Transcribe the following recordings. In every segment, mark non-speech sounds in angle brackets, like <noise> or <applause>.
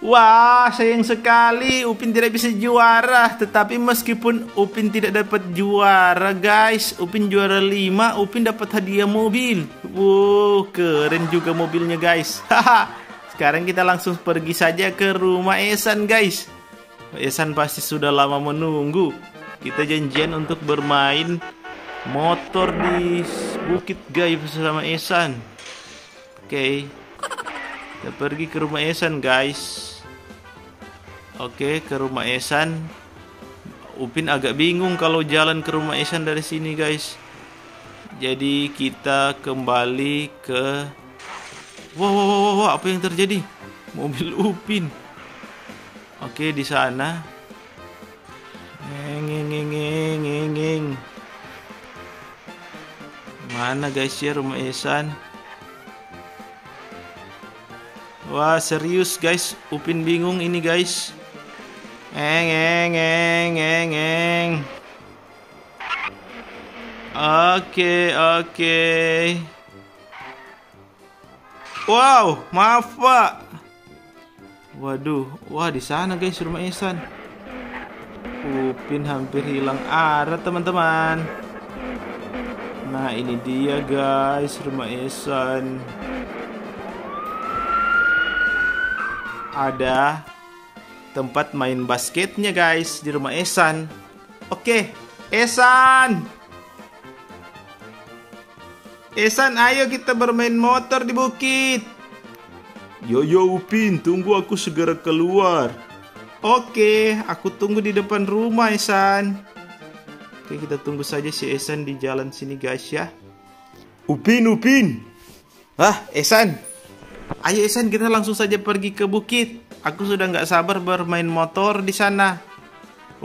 Wah, sayang sekali Upin tidak bisa juara. Tetapi meskipun Upin tidak dapat juara, guys, Upin juara 5, Upin dapat hadiah mobil. Wow, keren juga mobilnya, guys. <laughs> Haha. Sekarang kita langsung pergi saja ke rumah Esan, guys. Esan pasti sudah lama menunggu. Kita janjian untuk bermain motor di bukit, guys, bersama Esan. Oke. Kita pergi ke rumah Esan, guys. Oke, ke rumah Esan. Upin agak bingung kalau jalan ke rumah Esan dari sini, guys. Jadi kita kembali ke Wow, wow, wow, wow, apa yang terjadi? Mobil Upin. Oke, di sana. Ngeng, ngeng, ngeng, ngeng, ngeng. Mana guys ya rumah Esan? Wah, serius guys. Upin bingung ini guys. Eng eng eng eng eng. Oke, oke. Wow, maaf Pak. Waduh, wah di sana guys rumah Ihsan. Upin hampir hilang arah teman-teman. Nah ini dia guys rumah Ihsan. Ada tempat main basketnya guys di rumah Esan. Oke, Esan. Esan, ayo kita bermain motor di bukit. Yo yo Upin, tunggu aku segera keluar. Oke, aku tunggu di depan rumah Esan. Oke, kita tunggu saja si Esan di jalan sini guys ya. Upin, Upin. Ah, Esan. Ayo Esan, kita langsung saja pergi ke bukit. Aku sudah nggak sabar bermain motor di sana.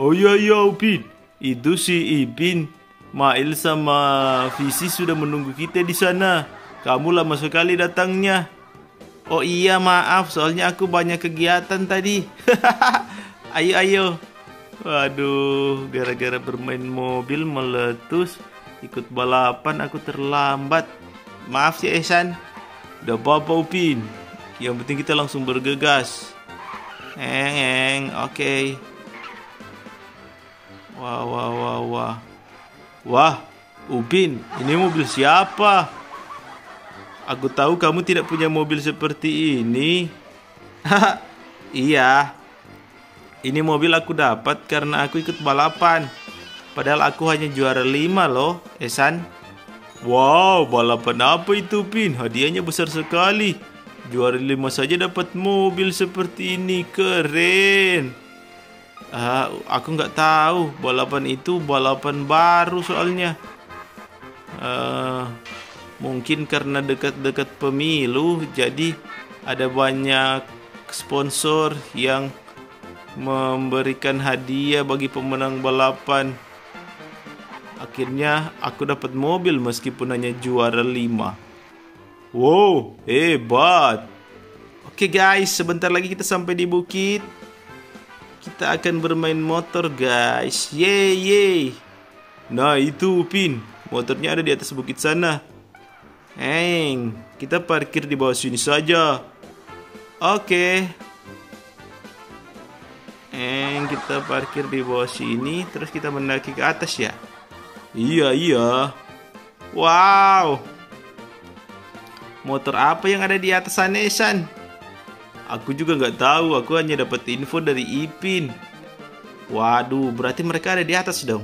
Oh iya iya Upin, itu si Ipin, Mail sama Visi sudah menunggu kita di sana. Kamu lama sekali datangnya. Oh iya maaf, soalnya aku banyak kegiatan tadi. <laughs> ayo ayo. Waduh, gara-gara bermain mobil meletus, ikut balapan aku terlambat. Maaf ya Esan. Udah apa-apa Upin. Yang penting kita langsung bergegas. Eng, eng, oke. Okay. Wah, wah, wah, wah. Wah, Upin, ini mobil siapa? Aku tahu kamu tidak punya mobil seperti ini. iya. Ini mobil aku dapat karena aku ikut balapan. Padahal aku hanya juara 5 loh, Esan. Wow, balapan apa itu, Pin? Hadiahnya besar sekali. Juara 5 saja dapat mobil seperti ini. Keren. Ah, aku nggak tahu balapan itu balapan baru soalnya. Uh, mungkin karena dekat-dekat pemilu, jadi ada banyak sponsor yang memberikan hadiah bagi pemenang balapan. Akhirnya aku dapat mobil meskipun hanya juara 5. Wow, hebat. Oke guys, sebentar lagi kita sampai di bukit. Kita akan bermain motor guys. Yeay yeay Nah itu Upin Motornya ada di atas bukit sana. Heng Kita parkir di bawah sini saja. Oke. Heng Kita parkir di bawah sini Terus kita mendaki ke atas ya? Iya iya. Wow Motor apa yang ada di atas sana Esan? Aku juga nggak tahu, aku hanya dapat info dari Ipin. Waduh, berarti mereka ada di atas dong.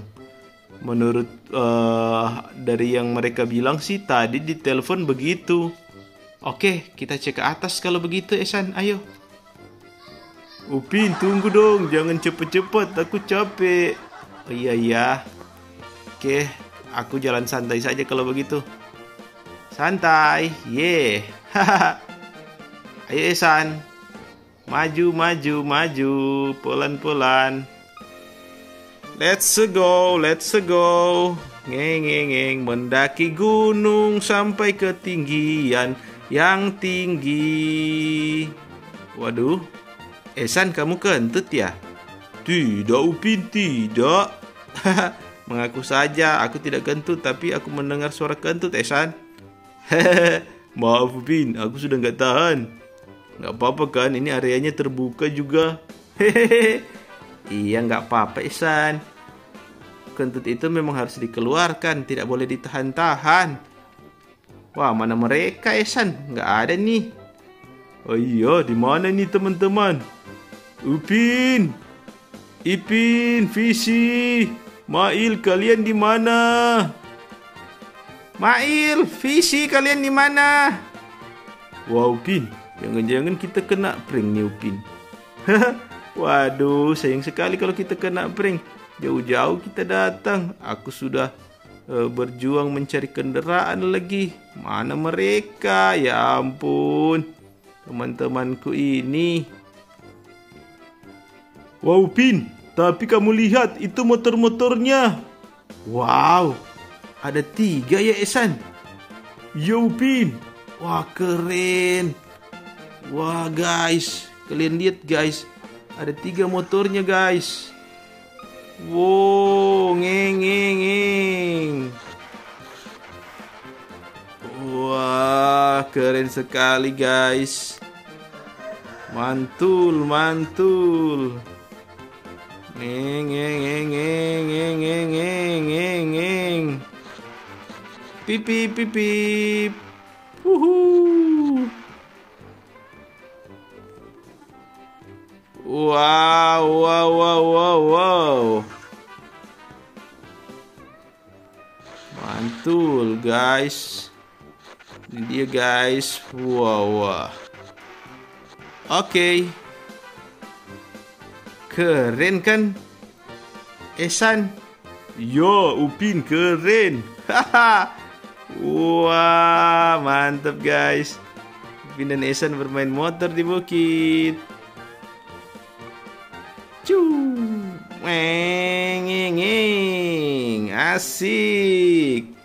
Menurut uh, dari yang mereka bilang sih tadi di telepon begitu. Oke, kita cek ke atas kalau begitu, Esan. Ayo. Upin, tunggu dong. Jangan cepet-cepet, aku capek. Oh iya, iya. Oke, aku jalan santai saja kalau begitu. Santai. Yeah. <laughs> Ayo, Esan. Maju, maju, maju, pelan-pelan. Let's go, let's go. Ngeng, ngeng, ngeng, mendaki gunung sampai ketinggian yang tinggi. Waduh, Esan kamu kentut ya? Tidak, Upin, tidak. <laughs> Mengaku saja, aku tidak kentut, tapi aku mendengar suara kentut, Esan. <laughs> Maaf, Upin, aku sudah nggak tahan. Nggak apa-apa kan, ini areanya terbuka juga. Hehehe. <laughs> Iya, nggak apa-apa, Isan. Kentut itu memang harus dikeluarkan, tidak boleh ditahan-tahan. Wah, mana mereka, Isan? Nggak ada nih. Oh iya, di mana nih teman-teman? Upin, Ipin, Visi, Mail, kalian di mana? Mail, Visi, kalian di mana? Wow, Upin, jangan-jangan kita kena prank nih, Upin. <laughs> Waduh, sayang sekali kalau kita kena prank. Jauh-jauh kita datang. Aku sudah uh, berjuang mencari kendaraan lagi. Mana mereka? Ya ampun. Teman-temanku ini. Wow, Pin. Tapi kamu lihat, itu motor-motornya. Wow, ada tiga ya, Esan. Yo, Pin. Wah, keren. Wah, guys. Kalian lihat, guys. Ada tiga motornya, guys. Wow, ngeng, ngeng, ngeng. Wah, keren sekali, guys. Mantul, mantul. Ngeng ngeng ngeng ngeng ngeng Pipi pipi. Wuhu. Wow, wow, wow, wow, wow. Mantul, guys. Ini dia, guys. Wow, wow. Oke. Okay. Keren kan? Esan. Yo, Upin keren. <laughs> Haha. Wah, mantap guys. Upin dan bermain motor di bukit. Cu. Weng, asik.